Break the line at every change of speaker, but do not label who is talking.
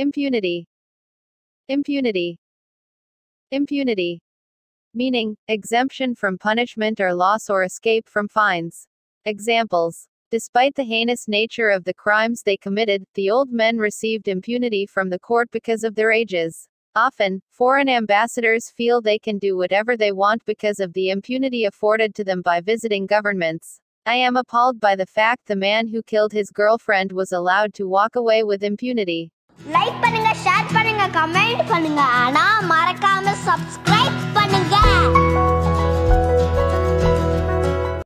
Impunity. Impunity. Impunity. Meaning, exemption from punishment or loss or escape from fines. Examples. Despite the heinous nature of the crimes they committed, the old men received impunity from the court because of their ages. Often, foreign ambassadors feel they can do whatever they want because of the impunity afforded to them by visiting governments. I am appalled by the fact the man who killed his girlfriend was allowed to walk away with impunity.
Like பண்ணுங்க share பண்ணுங்க comment பண்ணுங்க. ஆனா மறக்காம subscribe